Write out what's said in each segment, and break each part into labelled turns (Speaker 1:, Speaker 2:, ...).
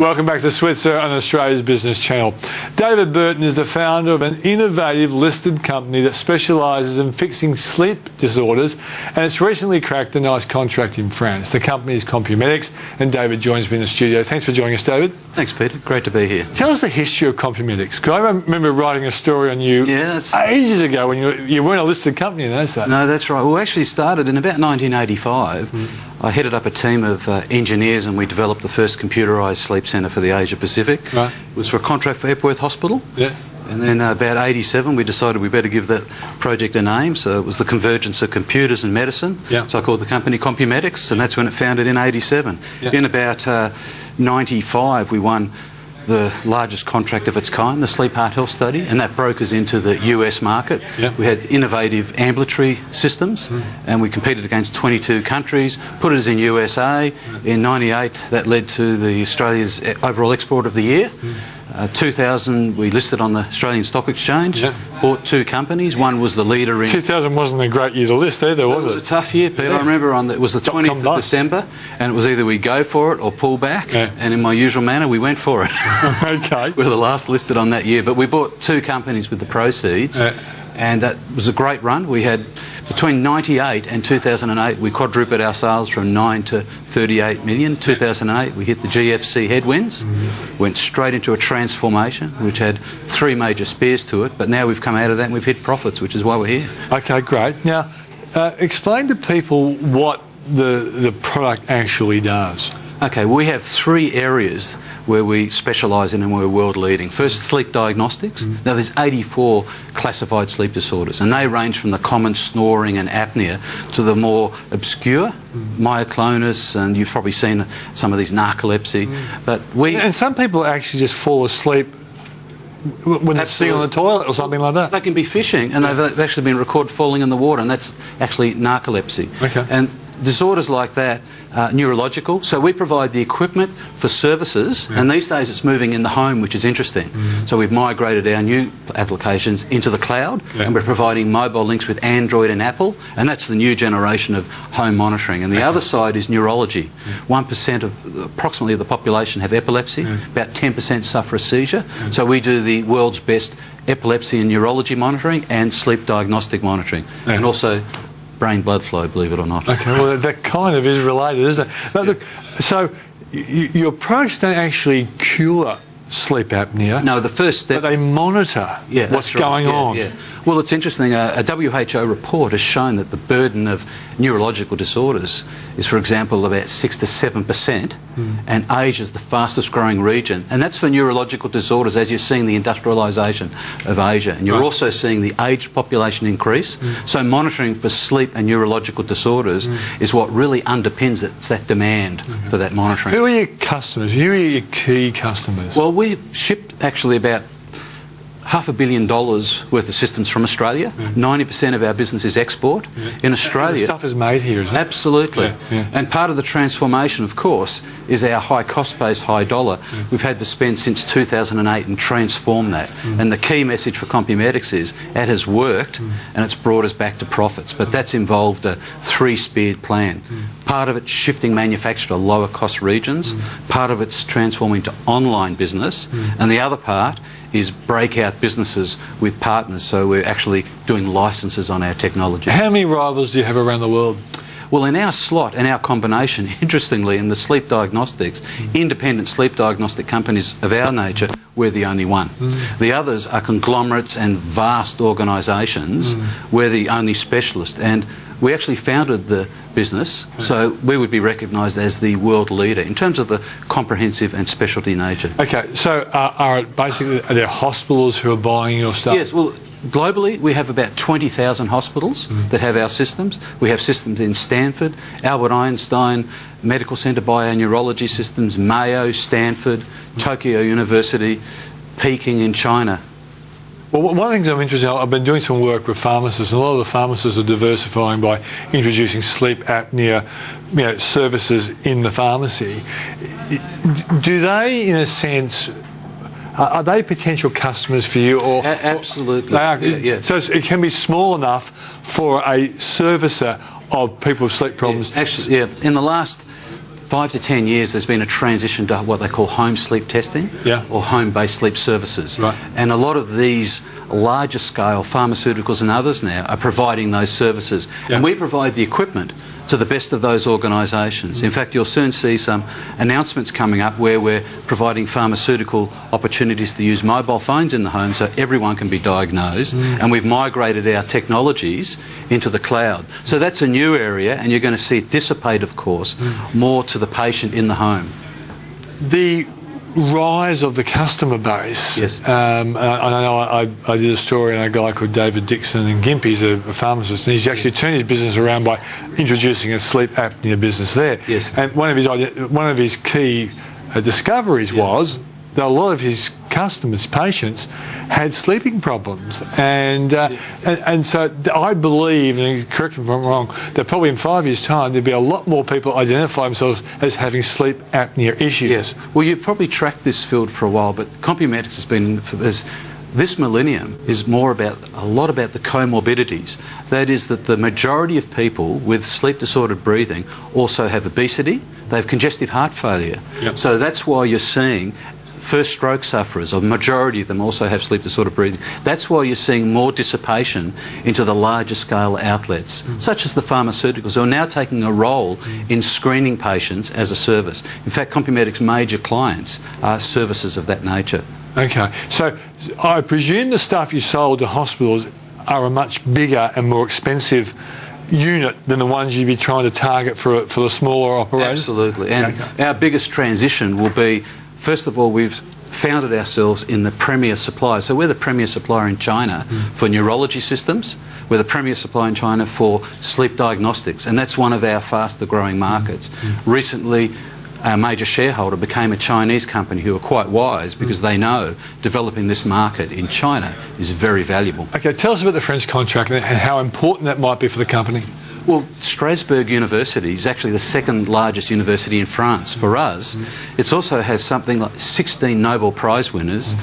Speaker 1: Welcome back to Switzer on Australia's Business Channel. David Burton is the founder of an innovative listed company that specialises in fixing sleep disorders, and it's recently cracked a nice contract in France. The company is Compumedics, and David joins me in the studio. Thanks for joining us, David.
Speaker 2: Thanks, Peter. Great to be here.
Speaker 1: Tell us the history of Compumedics. Because I remember writing a story on you
Speaker 2: that's-
Speaker 1: ages ago when you, you weren't a listed company in those days.
Speaker 2: No, that's right. We actually started in about 1985. Hmm. I headed up a team of uh, engineers and we developed the first computerised sleep centre for the Asia Pacific.
Speaker 1: Right.
Speaker 2: It was for a contract for Epworth Hospital.
Speaker 1: Yeah.
Speaker 2: And then uh, about 87, we decided we better give that project a name. So it was the convergence of computers and medicine.
Speaker 1: Yeah.
Speaker 2: So I called the company Compumedics, and that's when it founded in 87.
Speaker 1: Yeah.
Speaker 2: In about uh, 95, we won the largest contract of its kind, the Sleep Heart Health Study, and that broke us into the US market.
Speaker 1: Yeah.
Speaker 2: We had innovative ambulatory systems, mm. and we competed against 22 countries, put us in USA. Mm. In 98, that led to the Australia's eh, overall export of the year. Mm. Uh, 2000, we listed on the Australian Stock Exchange,
Speaker 1: Yeah.
Speaker 2: bought two companies. One was the leader in
Speaker 1: 2000 wasn't a great year to list either, was
Speaker 2: it
Speaker 1: was
Speaker 2: was a tough year, Peter.
Speaker 1: Yeah.
Speaker 2: I remember on the, it was the 20th of. December, and it was either we go for it or pull back.
Speaker 1: Yeah.
Speaker 2: And in my usual manner, we went for it.
Speaker 1: okay.
Speaker 2: we were the last listed on that year, but we bought two companies with the proceeds, and that was a great run. We had between 98 and 2008, we quadrupled our sales from 9 to 38 million. 2008, we hit the GFC headwinds, went straight into a transformation, which had three major spears to it. But now we've come out of that and we've hit profits, which is why we're here.
Speaker 1: Okay, great. Now, uh, explain to people what the the product actually does.
Speaker 2: Okay, we have three areas where we specialise in and we're world leading. First, sleep diagnostics. Mm-hmm. Now, there's 84 classified sleep disorders, and they range from the common snoring and apnea to the more obscure mm-hmm. myoclonus, and you've probably seen some of these narcolepsy. Mm-hmm. But we
Speaker 1: And some people actually just fall asleep when they're sitting on the toilet or something like that.
Speaker 2: They can be fishing, and they've they've actually been recorded falling in the water, and that's actually narcolepsy.
Speaker 1: Okay.
Speaker 2: And disorders like that are neurological. So we provide the equipment for services, and these days it's moving in the home, which is interesting.
Speaker 1: Mm.
Speaker 2: So we've migrated our new applications into the cloud,
Speaker 1: Yeah.
Speaker 2: and we're providing mobile links with Android and Apple, and that's the new generation of home monitoring. And the other side is neurology. One percent of approximately of the population have epilepsy. About ten percent suffer a seizure. So we do the world's best epilepsy and neurology monitoring and sleep diagnostic monitoring,
Speaker 1: Yeah.
Speaker 2: and also brain blood flow. Believe it or not.
Speaker 1: Okay, well, that kind of is related, isn't it? But look, so your products don't actually cure sleep apnea,
Speaker 2: No, the first
Speaker 1: but
Speaker 2: step.
Speaker 1: they monitor
Speaker 2: Yeah,
Speaker 1: what's
Speaker 2: right.
Speaker 1: going
Speaker 2: Yeah,
Speaker 1: on.
Speaker 2: yeah. Well, it's interesting. A, a WHO report has shown that the burden of neurological disorders is, for example, about six to seven percent,
Speaker 1: Hmm.
Speaker 2: and Asia is the fastest growing region, and that's for neurological disorders. As you're seeing the industrialisation of Asia, and you're
Speaker 1: Right. Hmm.
Speaker 2: also seeing the aged population increase. So, monitoring for sleep and neurological disorders is what really underpins it. It's that demand for that monitoring.
Speaker 1: Who are your customers? Who are your key customers?
Speaker 2: Well, we've shipped actually about half a billion dollars worth of systems from Australia. Mm. 90% of our business is export. Mm. In
Speaker 1: the
Speaker 2: Australia,
Speaker 1: stuff is made here, isn't it?
Speaker 2: Absolutely.
Speaker 1: Yeah, yeah.
Speaker 2: And part of the transformation, of course, is our high cost base, high dollar. Mm. We've had to spend since 2008 and transform that.
Speaker 1: Mm.
Speaker 2: And the key message for Compumedics is it has worked
Speaker 1: Mm.
Speaker 2: and it's brought us back to profits. But that's involved a three speared plan.
Speaker 1: Mm.
Speaker 2: Part of it's shifting manufacture to lower cost regions, mm. part of it's transforming to online business, mm. and the other part is breakout businesses with partners. So we're actually doing licenses on our technology.
Speaker 1: How many rivals do you have around the world?
Speaker 2: Well, in our slot and our combination, interestingly, in the sleep diagnostics, mm. independent sleep diagnostic companies of our nature, we're the only one. The others are conglomerates and vast organisations. We're the only specialist. And we actually founded the business, so we would be recognised as the world leader in terms of the comprehensive and specialty nature.
Speaker 1: Okay, so uh, are basically are there hospitals who are buying your stuff?
Speaker 2: Yes, well, globally we have about 20,000 hospitals that have our systems. We have systems in Stanford, Albert Einstein Medical Centre Bioneurology Systems, Mayo, Stanford, Tokyo University, Peking in China.
Speaker 1: Well, one of the things I'm interested in, I've been doing some work with pharmacists, and a lot of the pharmacists are diversifying by introducing sleep apnea you know, services in the pharmacy. Do they, in a sense, are they potential customers for you, or
Speaker 2: A- absolutely.
Speaker 1: Are.
Speaker 2: Yeah, yeah.
Speaker 1: So it's- it can be small enough for a servicer of people with sleep problems.
Speaker 2: Actually, yeah, in the last five to ten years, there's been a transition to what they call home sleep testing
Speaker 1: Yeah.
Speaker 2: or home-based sleep services.
Speaker 1: Right.
Speaker 2: And a lot of these larger scale pharmaceuticals and others now are providing those services.
Speaker 1: Yeah.
Speaker 2: And we provide the equipment to the best of those organisations. In fact, you'll soon see some announcements coming up where we're providing pharmaceutical opportunities to use mobile phones in the home so everyone can be diagnosed. Mm. And we've migrated our technologies into the cloud. So that's a new area, and you're going to see it dissipate, of course, mm. more to the patient in the home.
Speaker 1: the rise of the customer base.
Speaker 2: Yes.
Speaker 1: Um, I, I know I, I did a story on a guy called David Dixon in Gympie. He's a, a pharmacist, and he's actually turned his business around by introducing a sleep apnea business there.
Speaker 2: Yes.
Speaker 1: And one of his one of his key uh, discoveries was that a lot of his customers, patients, had sleeping problems, and uh, and, and so I believe, and correct me if I'm wrong, that probably in five years' time there'll be a lot more people identify themselves as having sleep apnea issues.
Speaker 2: Yes. Well, you've probably tracked this field for a while, but Compumedics has been for this. This millennium is more about a lot about the comorbidities. That is, that the majority of people with sleep disordered breathing also have obesity, they have congestive heart failure.
Speaker 1: Yep.
Speaker 2: So that's why you're seeing first stroke sufferers, a majority of them also have sleep disordered breathing. That's why you're seeing more dissipation into the larger scale outlets, mm. such as the pharmaceuticals, who are now taking a role mm. in screening patients as a service. In fact, Compumedic's major clients are services of that nature.
Speaker 1: Okay, so I presume the stuff you sold to hospitals are a much bigger and more expensive unit than the ones you'd be trying to target for for the smaller operators.
Speaker 2: Absolutely. And
Speaker 1: Okay.
Speaker 2: our biggest transition will be, first of all, we've founded ourselves in the premier supplier. So we're the premier supplier in China mm. for neurology systems. We're the premier supplier in China for sleep diagnostics, and that's one of our faster growing mm. markets. Mm. Recently, our major shareholder became a Chinese company who are quite wise because they know developing this market in China is very valuable.
Speaker 1: Okay, tell us about the French contract and how important that might be for the company.
Speaker 2: Well, Strasbourg University is actually the second largest university in France. For us, it also has something like 16 Nobel Prize winners.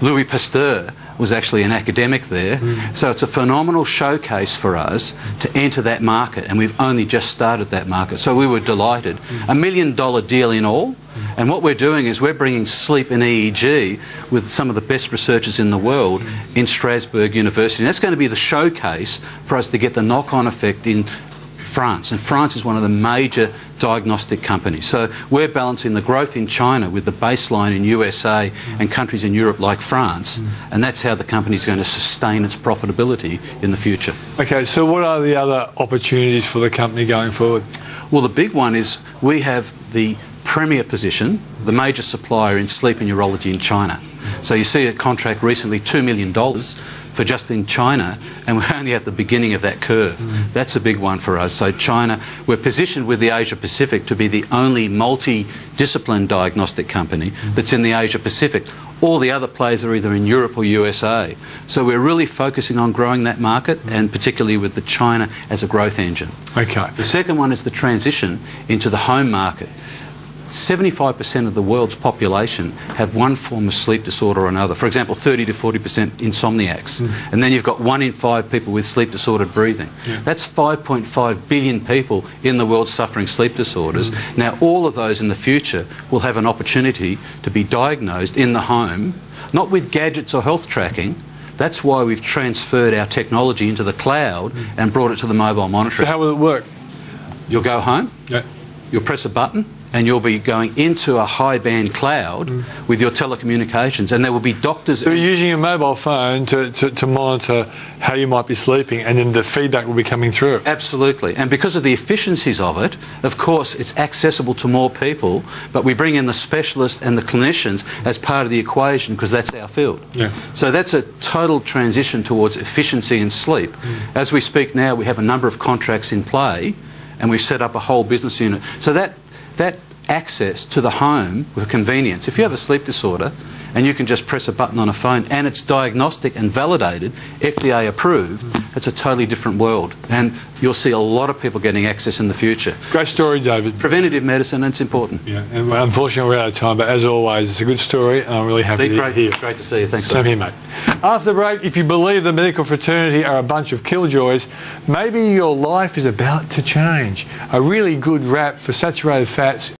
Speaker 2: Louis Pasteur was actually an academic there. So it's a phenomenal showcase for us to enter that market, and we've only just started that market. So we were delighted. A million dollar deal in all. And what we're doing is we're bringing sleep and EEG with some of the best researchers in the world in Strasbourg University. And that's going to be the showcase for us to get the knock on effect in France. And France is one of the major diagnostic companies. So we're balancing the growth in China with the baseline in USA and countries in Europe like France. And that's how the company's going to sustain its profitability in the future.
Speaker 1: Okay, so what are the other opportunities for the company going forward?
Speaker 2: Well, the big one is we have the premier position, the major supplier in sleep and neurology in China. So you see a contract recently, $2 million for just in China, and we're only at the beginning of that curve. Mm. That's a big one for us. So China, we're positioned with the Asia Pacific to be the only multi-discipline diagnostic company mm. that's in the Asia Pacific. All the other players are either in Europe or USA. So we're really focusing on growing that market, mm. and particularly with the China as a growth engine.
Speaker 1: Okay.
Speaker 2: The second one is the transition into the home market. 75% of the world's population have one form of sleep disorder or another. For example, 30 to 40% insomniacs. Hmm. And then you've got one in five people with sleep disordered breathing. That's 5.5 billion people in the world suffering sleep disorders. Hmm. Now, all of those in the future will have an opportunity to be diagnosed in the home, not with gadgets or health tracking. That's why we've transferred our technology into the cloud hmm. and brought it to the mobile monitoring.
Speaker 1: So how will it work?
Speaker 2: You'll go home,
Speaker 1: Yeah.
Speaker 2: you'll press a button and you'll be going into a high band cloud mm. with your telecommunications and there will be doctors
Speaker 1: So you're using your mobile phone to, to, to monitor how you might be sleeping, and then the feedback will be coming through.
Speaker 2: Absolutely. And because of the efficiencies of it, of course, it's accessible to more people, but we bring in the specialists and the clinicians as part of the equation because that's our field.
Speaker 1: Yeah.
Speaker 2: So that's a total transition towards efficiency in sleep. Mm. As we speak now, we have a number of contracts in play and we've set up a whole business unit. So that, that access to the home with convenience, if you have a sleep disorder and you can just press a button on a phone and it's diagnostic and validated, FDA approved, it's a totally different world. And you'll see a lot of people getting access in the future.
Speaker 1: Great story, David.
Speaker 2: Preventative medicine, it's important.
Speaker 1: Yeah, and unfortunately we're out of time, but as always, it's a good story, and I'm really happy
Speaker 2: Be
Speaker 1: to
Speaker 2: great,
Speaker 1: hear.
Speaker 2: great to see you. Thanks,
Speaker 1: Same here, mate. After the break, if you believe the medical fraternity are a bunch of killjoys, maybe your life is about to change. A really good rap for saturated fats